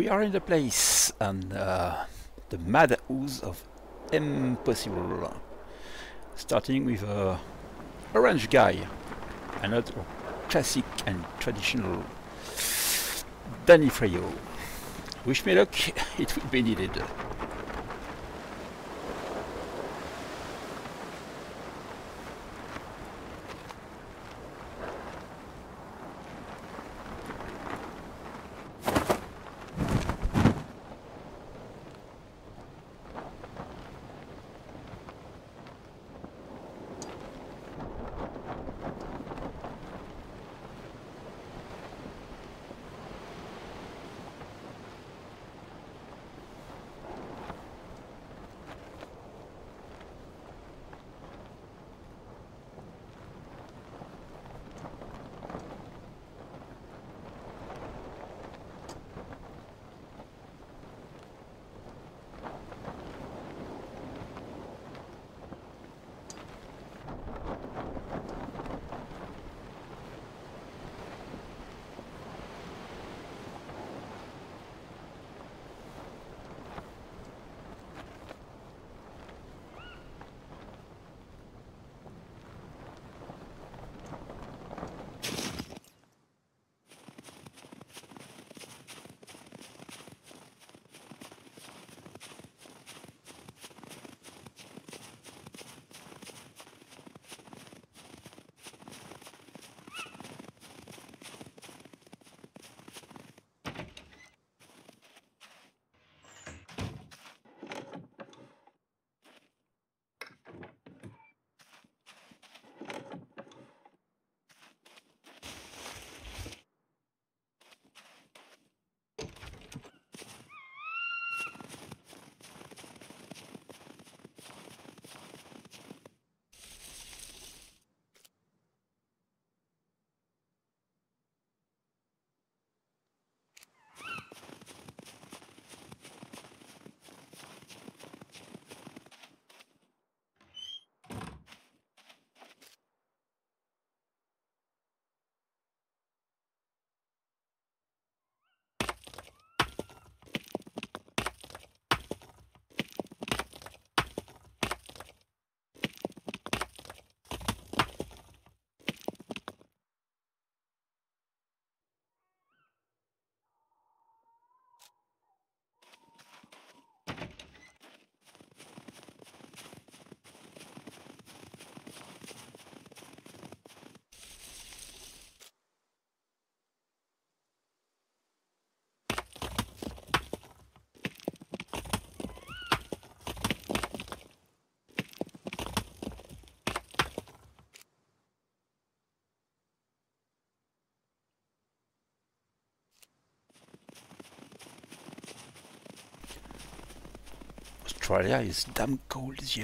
we are in the place and uh, the mad ooze of EMpossible. Starting with a orange guy, and another classic and traditional Danny Freyo. Wish me luck, it will be needed. Australia is damn cold this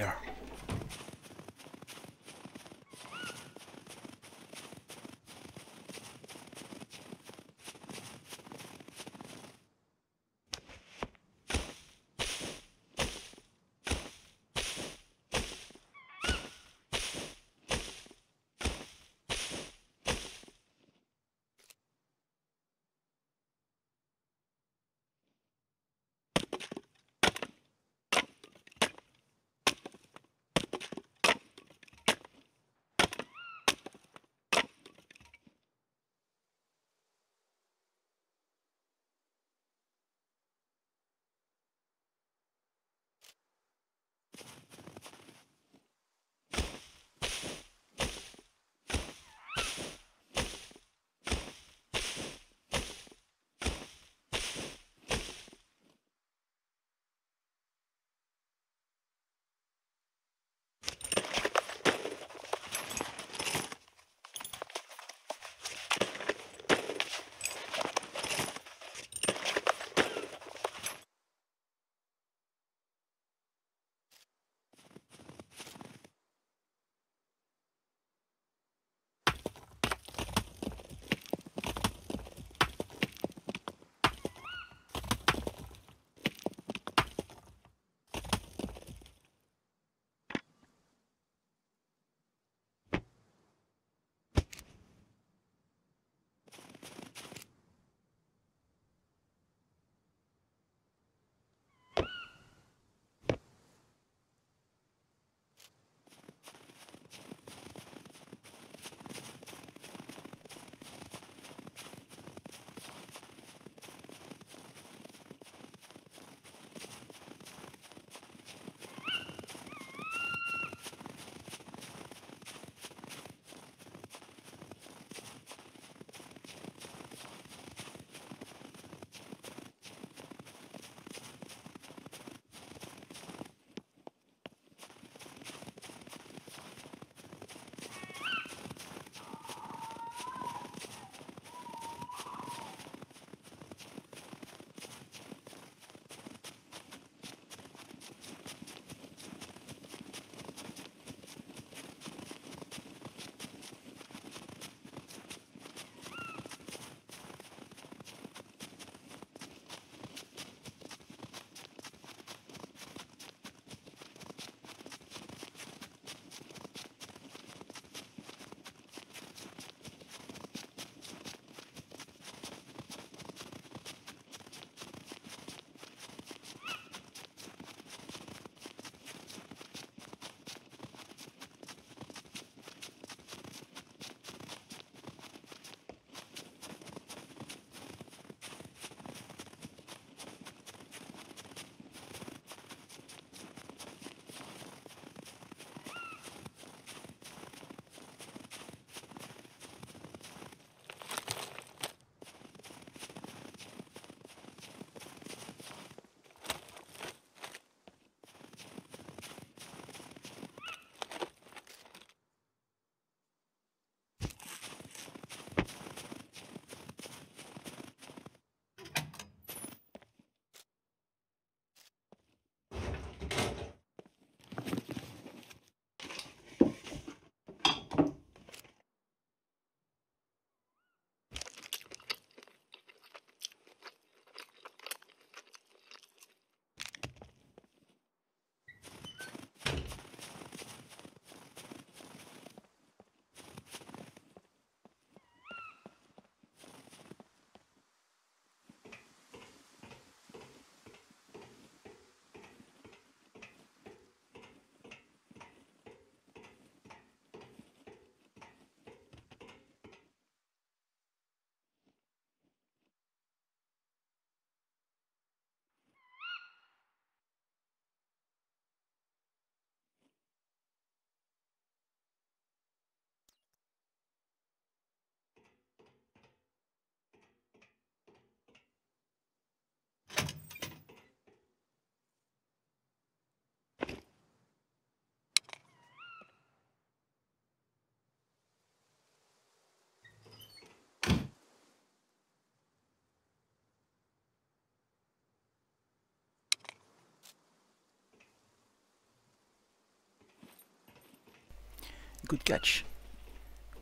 good catch.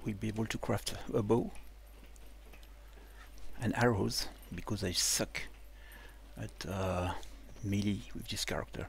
We'll be able to craft a bow and arrows because I suck at uh, melee with this character.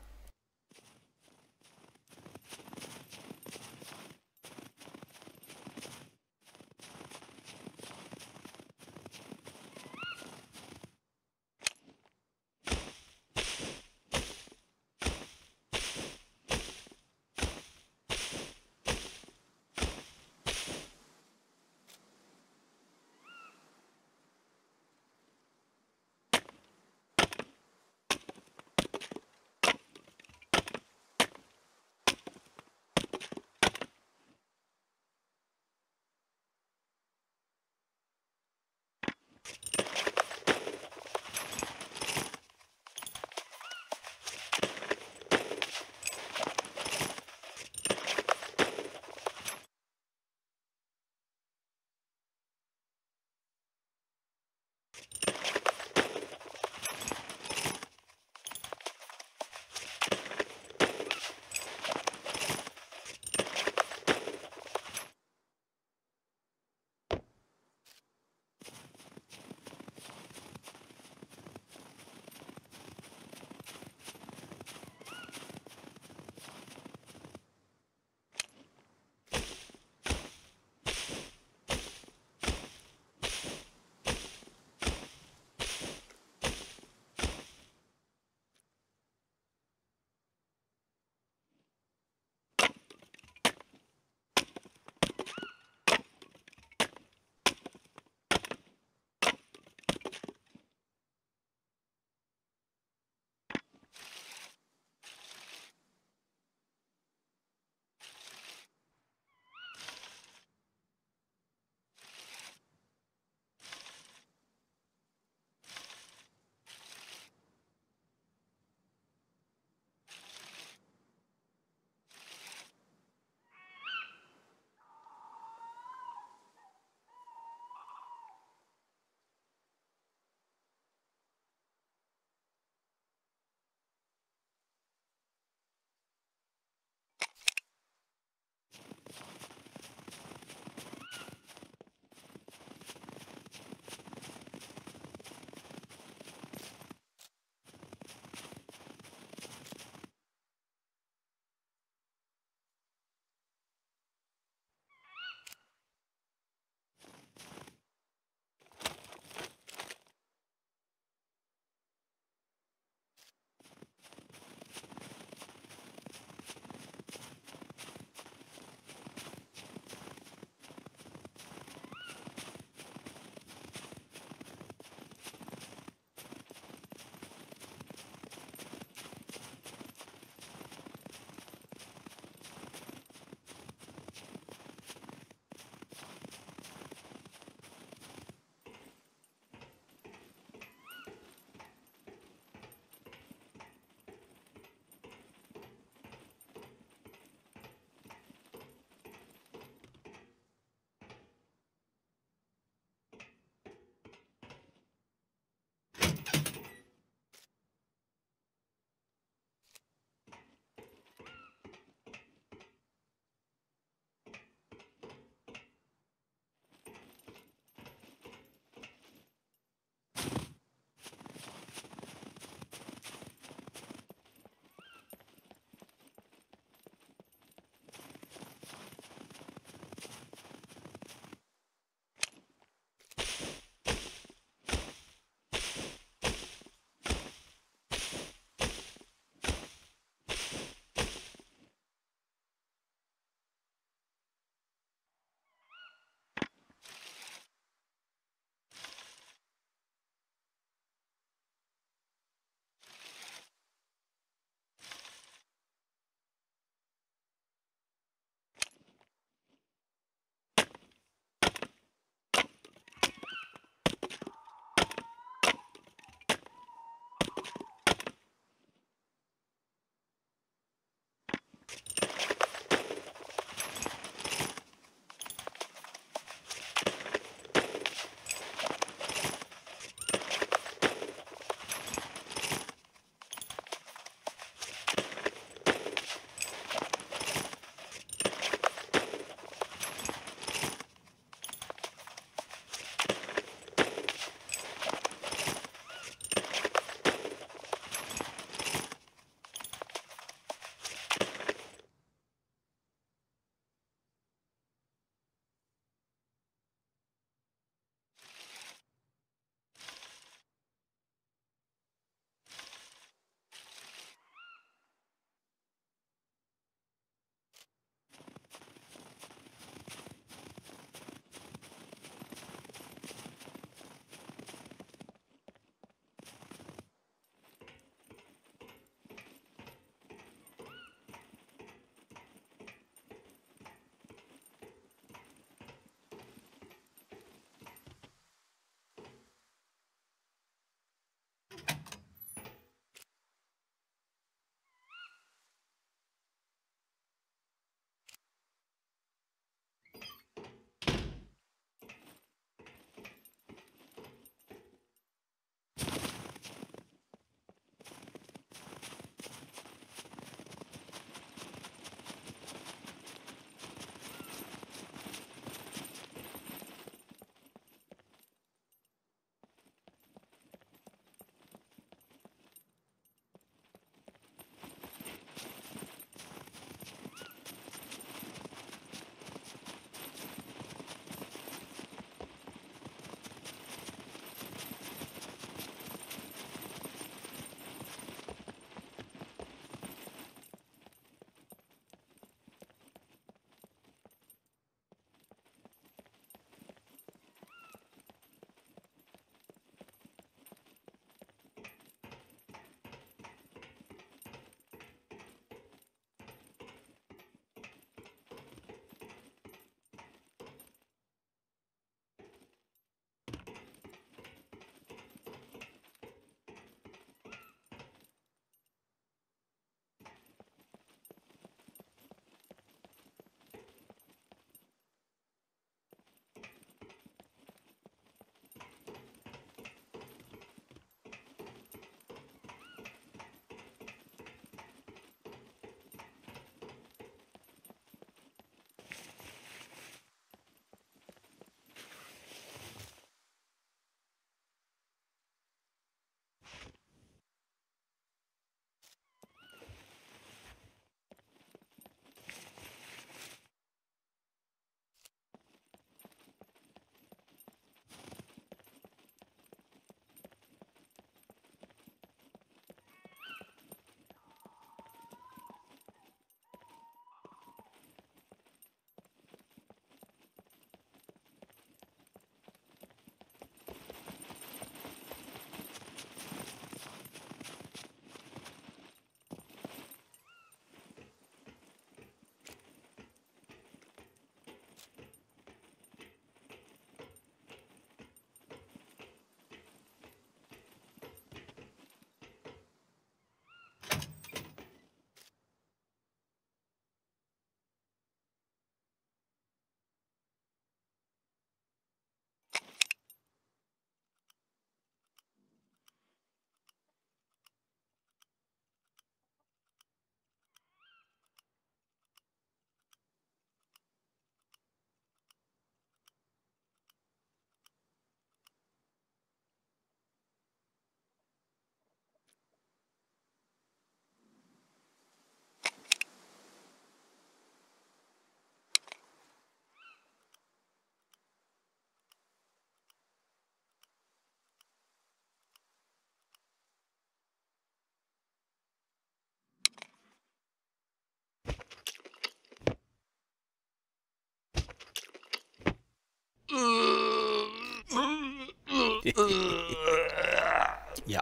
yeah.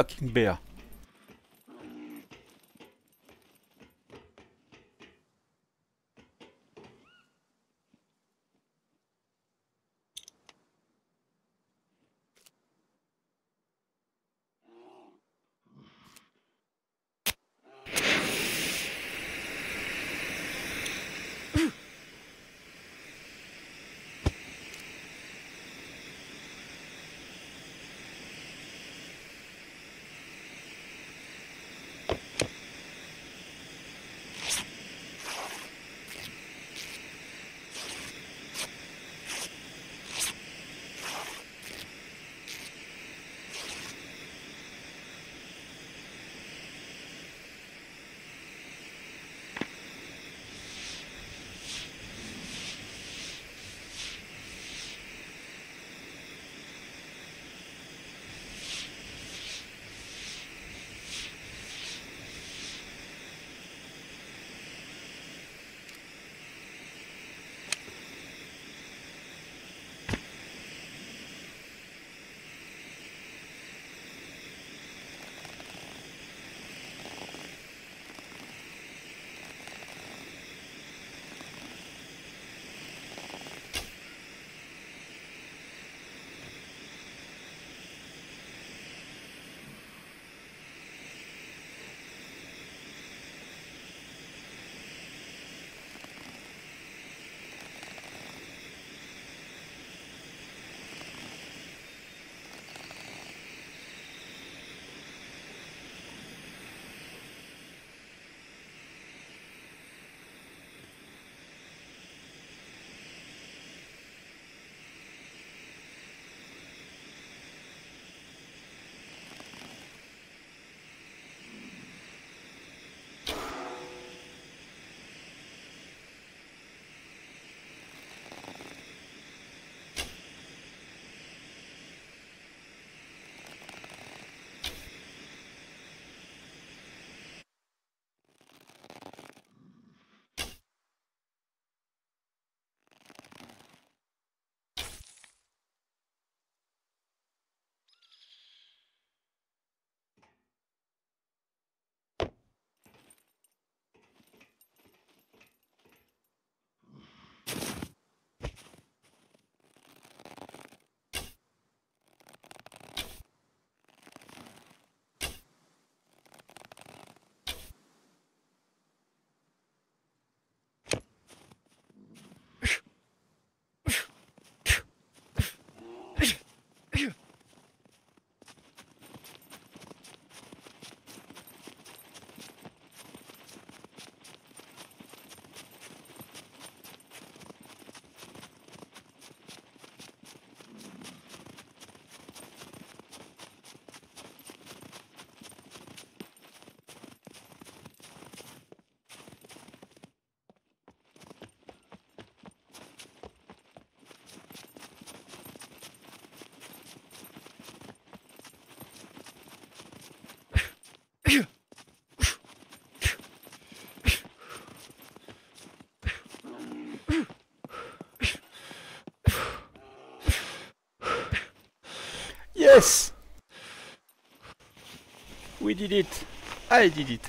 Fucking bear. Yes! We did it! I did it!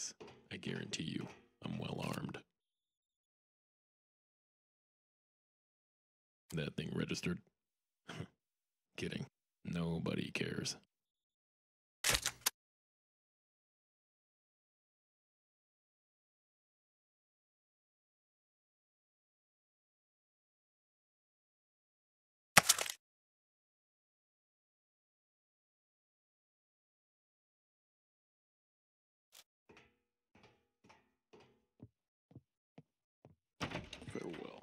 Case, I guarantee you I'm well armed. That thing registered? Kidding. Nobody cares. Farewell.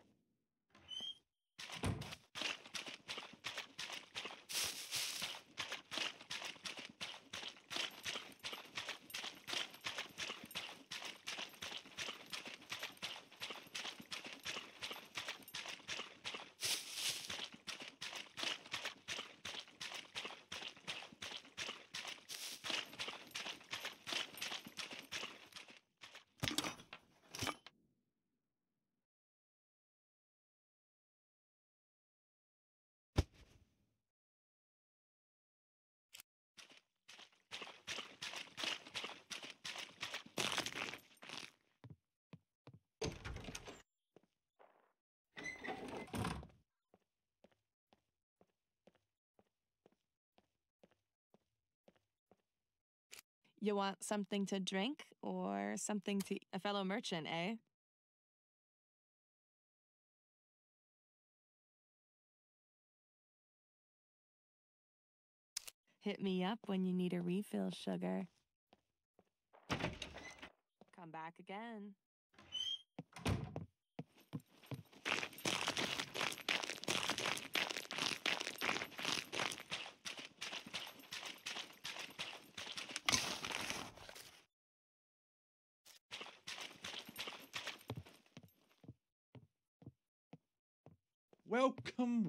You want something to drink or something to a fellow merchant, eh? Hit me up when you need a refill, sugar. Come back again.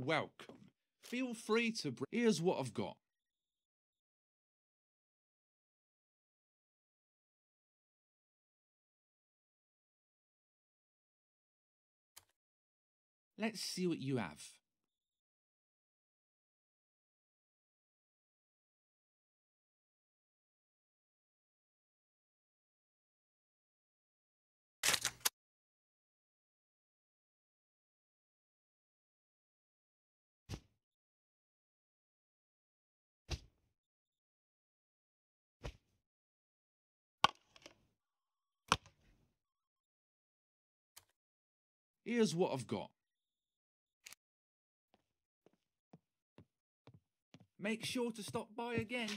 Welcome. Feel free to. Br- Here's what I've got. Let's see what you have. Here's what I've got. Make sure to stop by again.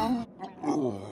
Oh.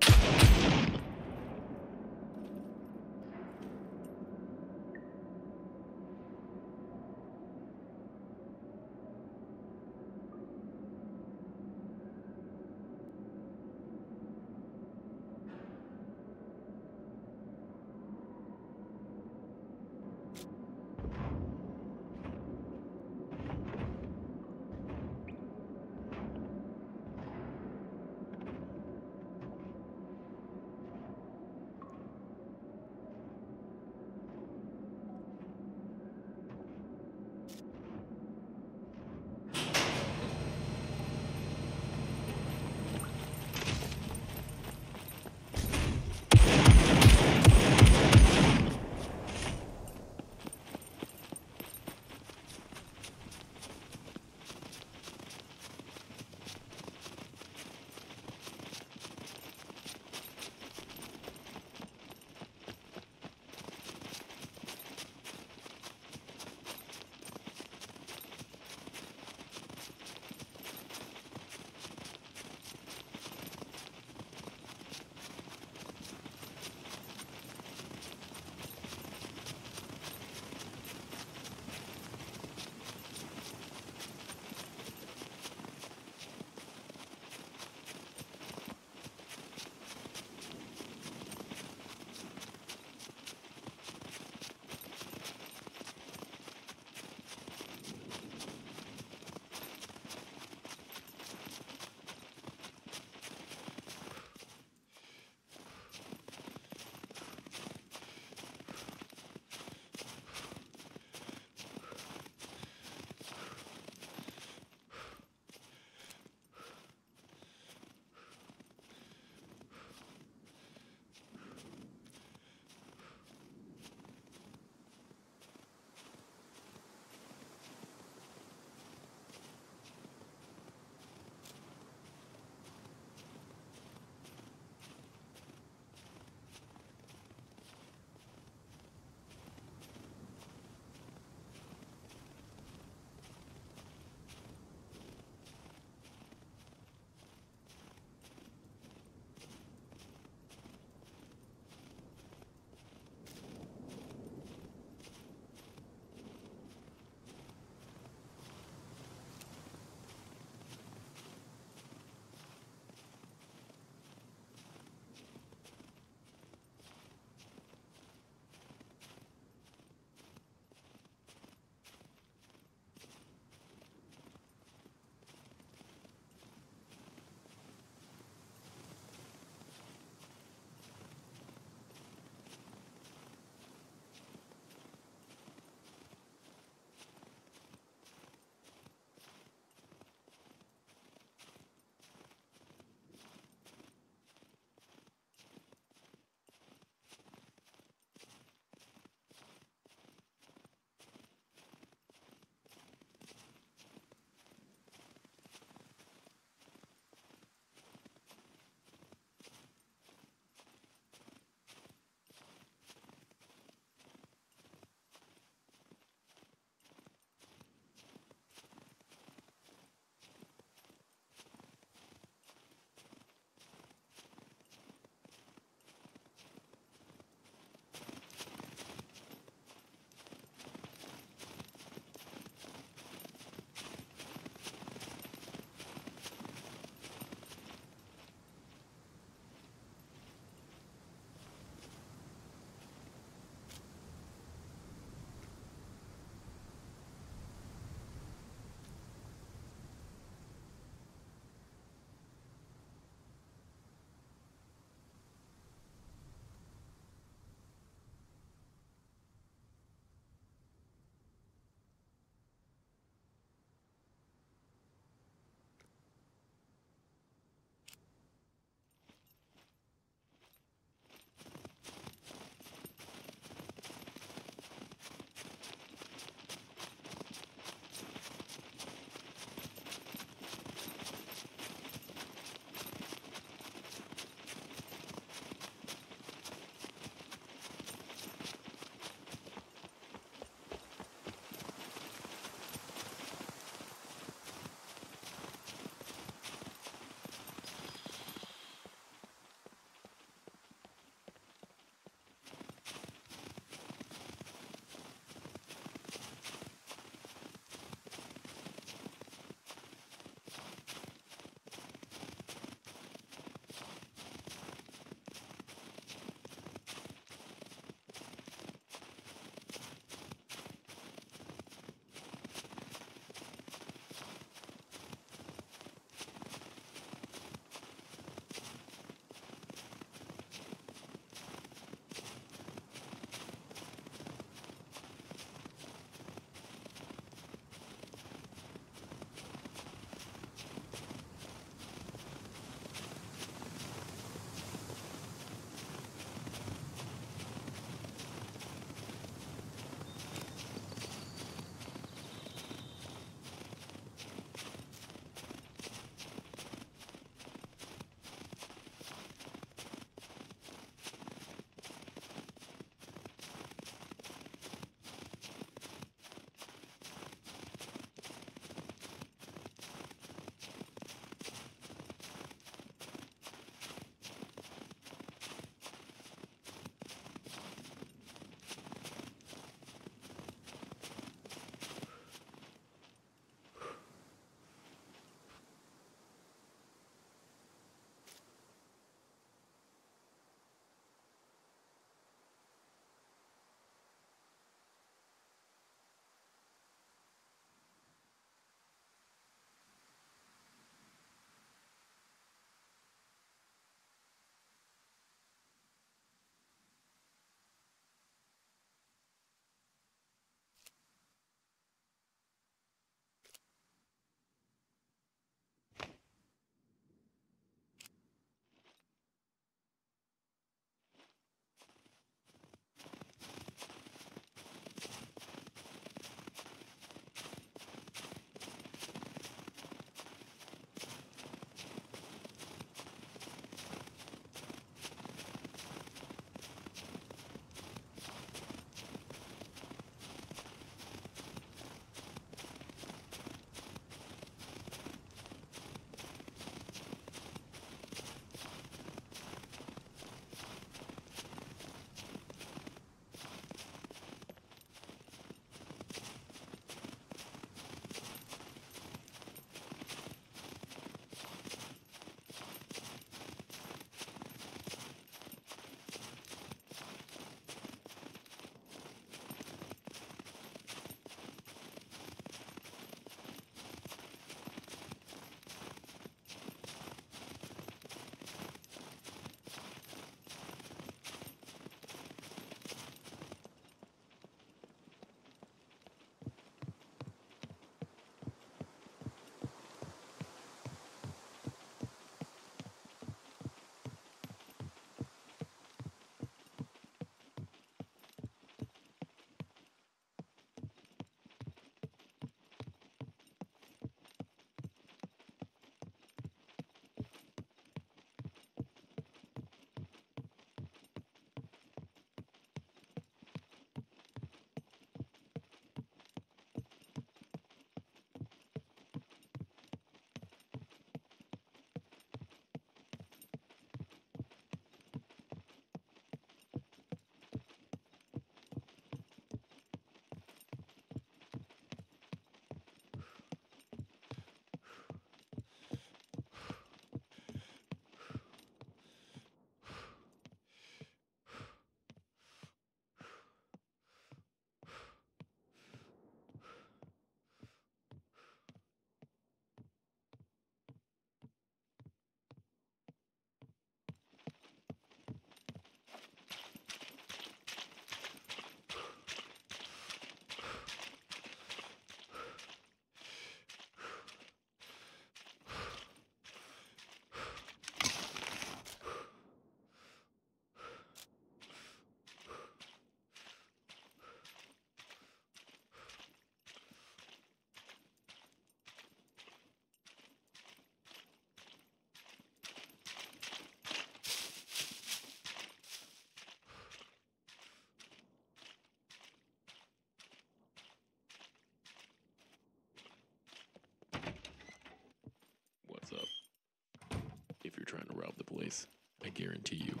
the police. I guarantee you.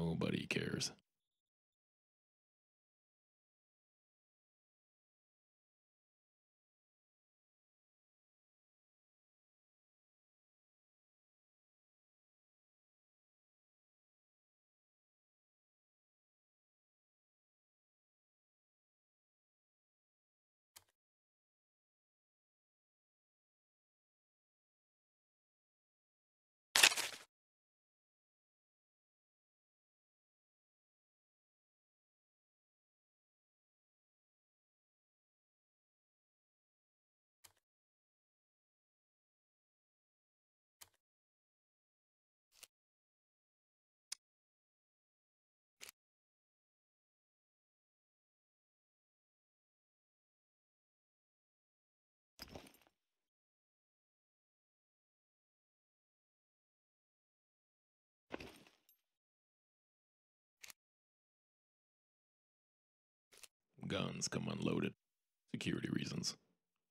Nobody cares. Guns come unloaded. Security reasons.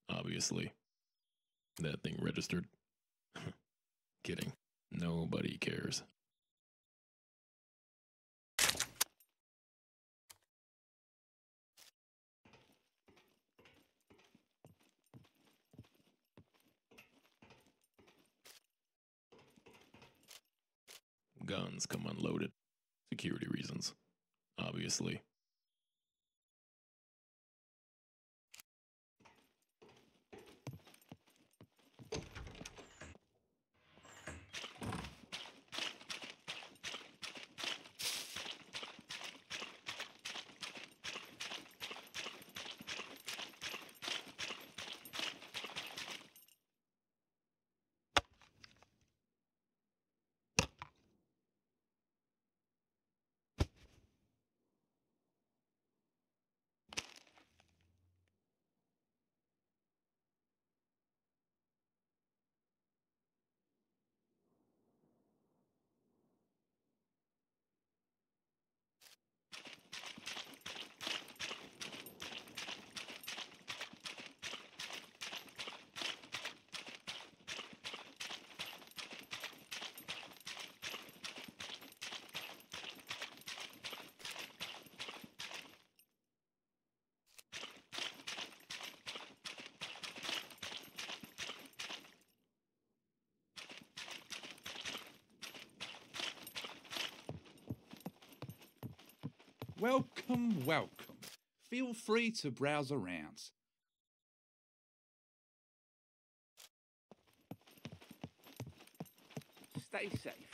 Obviously. That thing registered? Kidding. Nobody cares. Guns come unloaded. Security reasons. Obviously. Welcome, welcome. Feel free to browse around. Stay safe.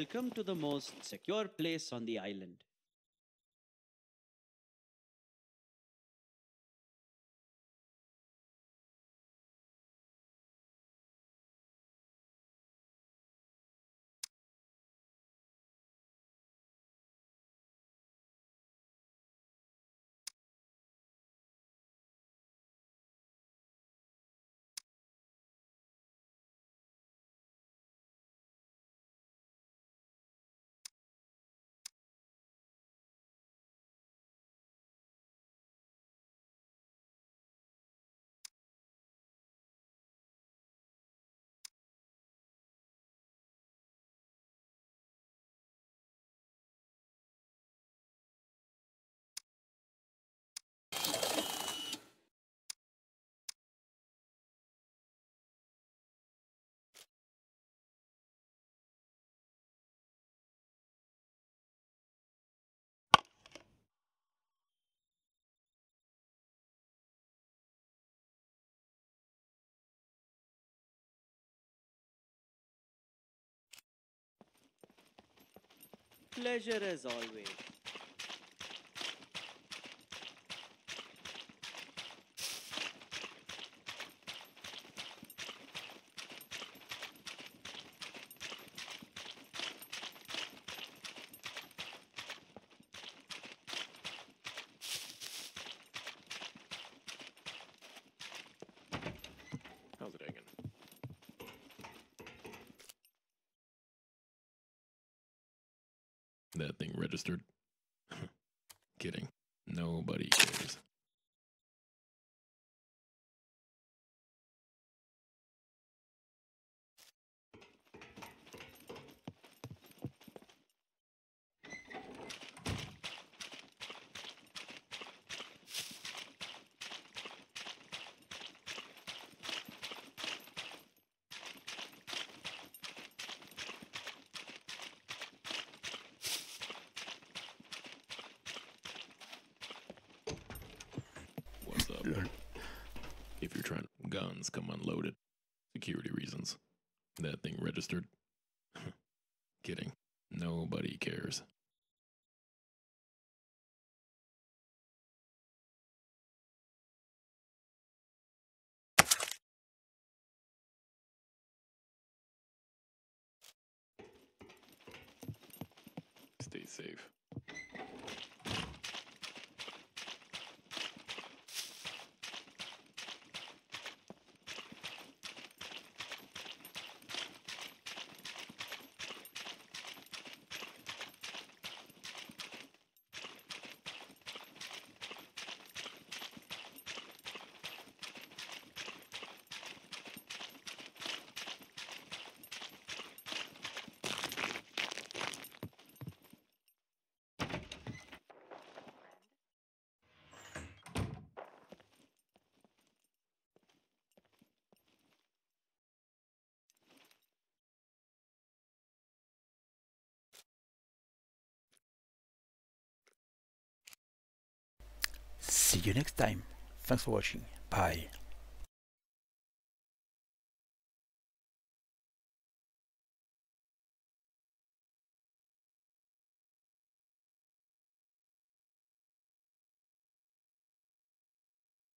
Welcome to the most secure place on the island. Pleasure as always. How's it hanging? That thing registered? Kidding. Nobody cares. What's up? Lol. If you're trying, guns come unloaded. Security reasons. That thing registered? Kidding. Nobody cares. Stay safe. See you next time. Thanks for watching. Bye.